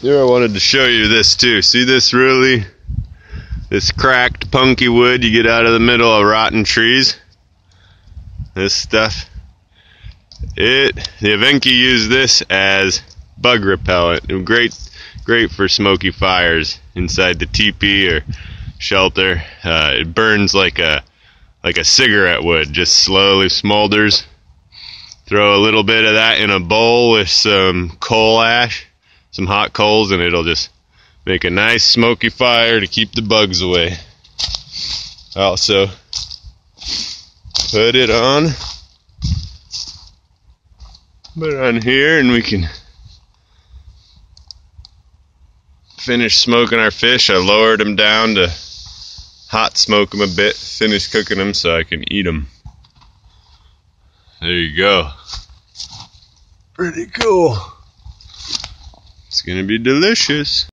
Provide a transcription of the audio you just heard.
Here I wanted to show you this too. See this really, this cracked punky wood you get out of the middle of rotten trees? This stuff. It, the Evenki use this as bug repellent. Great, great for smoky fires inside the teepee or shelter. Uh, it burns like a, like a cigarette would, just slowly smolders. Throw a little bit of that in a bowl with some coal ash some hot coals and it'll just make a nice smoky fire to keep the bugs away. Also, put it on, put it on here and we can finish smoking our fish. I lowered them down to hot smoke them a bit, finish cooking them so I can eat them. There you go. Pretty cool. Gonna be delicious.